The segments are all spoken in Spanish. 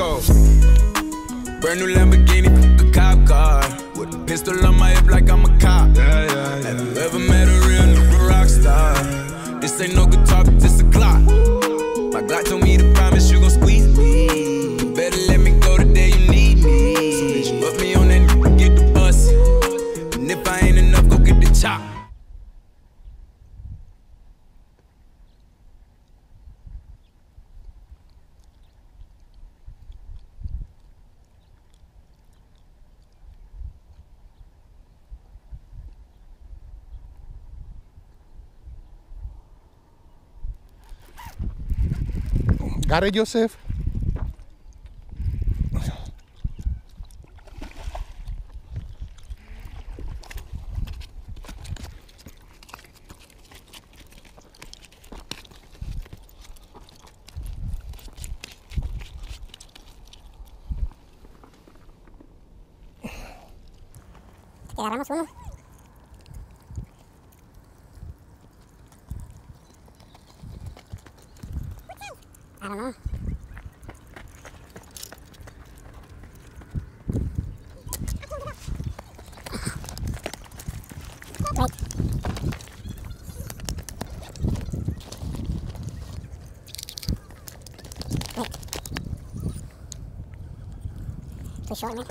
go. Brand new Lamborghini, a cop car. With a pistol on my hip like I'm a cop. Yeah, yeah, yeah. Have you ever met a real nigga rock star? This ain't no guitar, but this a clock. My God told me to promise you gon' squeeze me. You better let me go the day you need me. So bitch, put me on that nigga, get the bus. And if I ain't enough, go get the chop. Gary Joseph. Y agarramos uno. Short, man.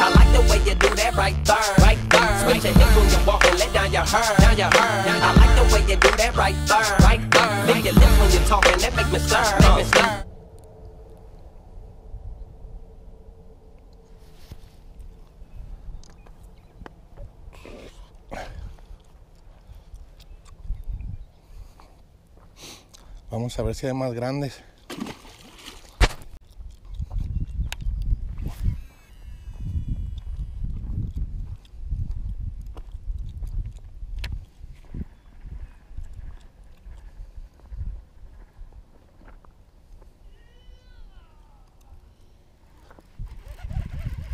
I like the way you do that right there, right there. Switch your hips when you walk down your hair, down your. I like the way you do that right there, right there. Lick your lips when you're talking, that make me stir, make me stir. Vamos a ver si hay más grandes.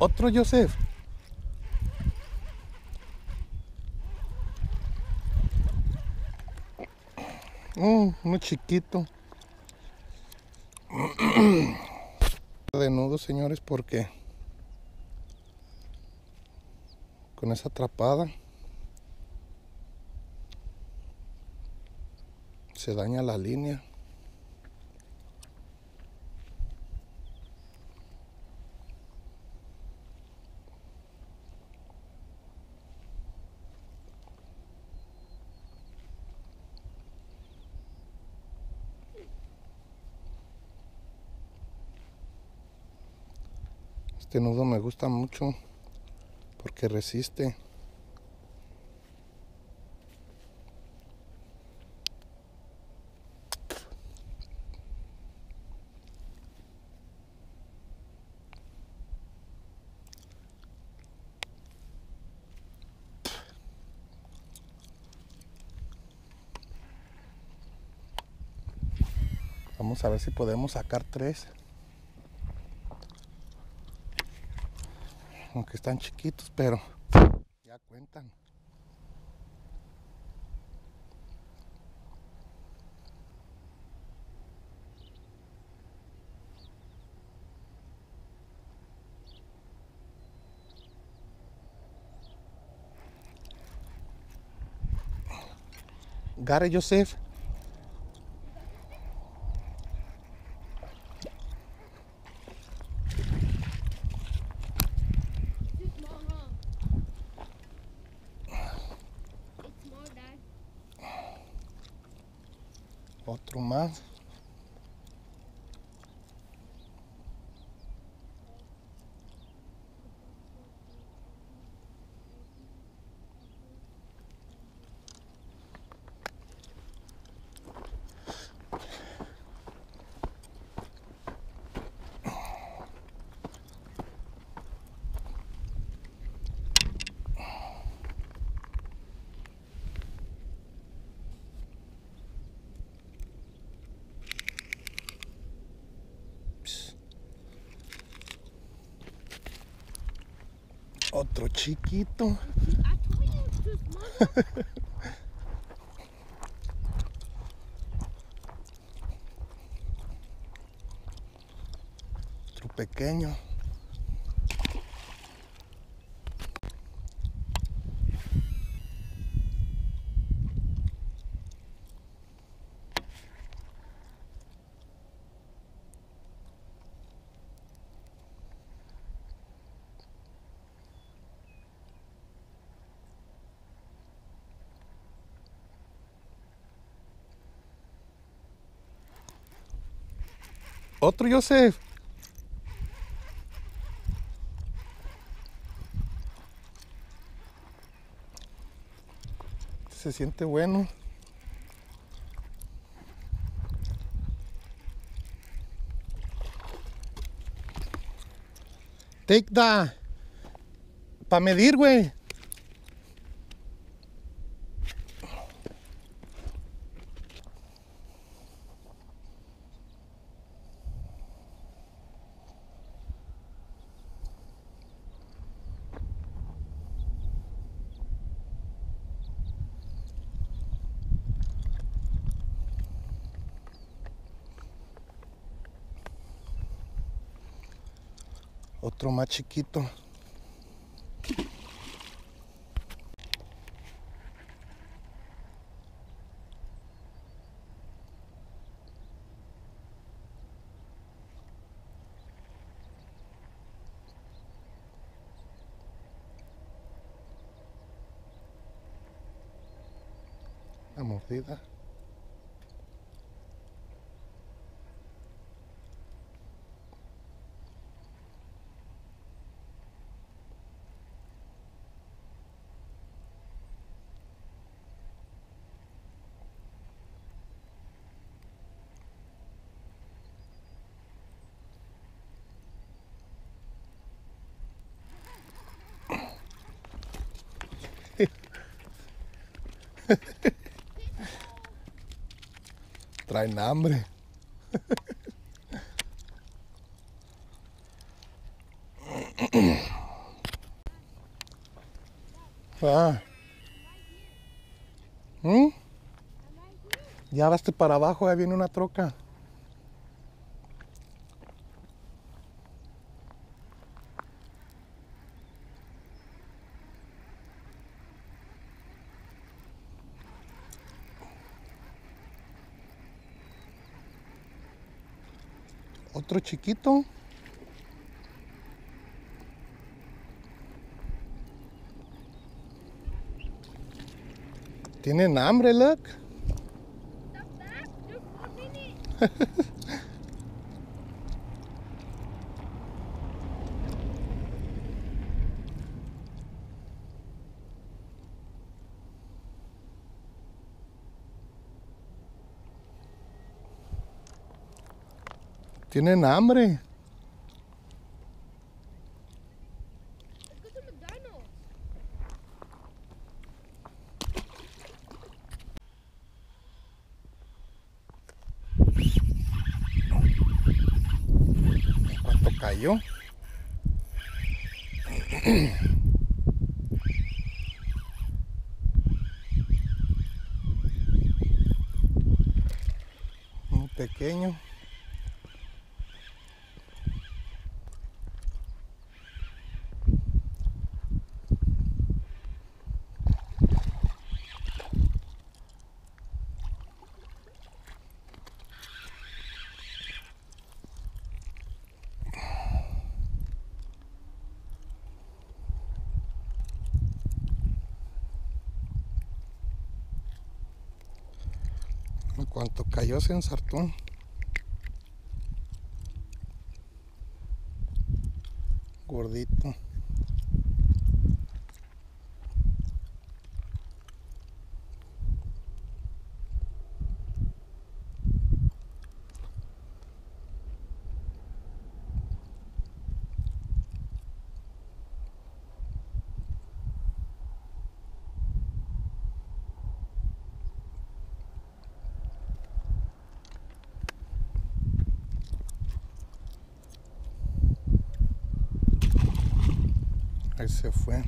Otro Joseph. Mm, muy chiquito. De nudo, señores, porque con esa atrapada se daña la línea. Este nudo me gusta mucho porque resiste. Vamos a ver si podemos sacar tres. Aunque están chiquitos, pero ya cuentan. Gary Joseph. Chiquito. Small. Otro pequeño. Otro Joseph. Se siente bueno. Take the. Pa' medir, güey. Otro más chiquito. La mordida. Traen hambre. Ah. ¿Mm? Ya vaste para abajo, ya viene una troca. Otro chiquito. Tienen hambre, look. Tienen hambre. ¿Cuánto cayó? Muy pequeño. Cuanto cayó se ensartó. Gordito. Se fue.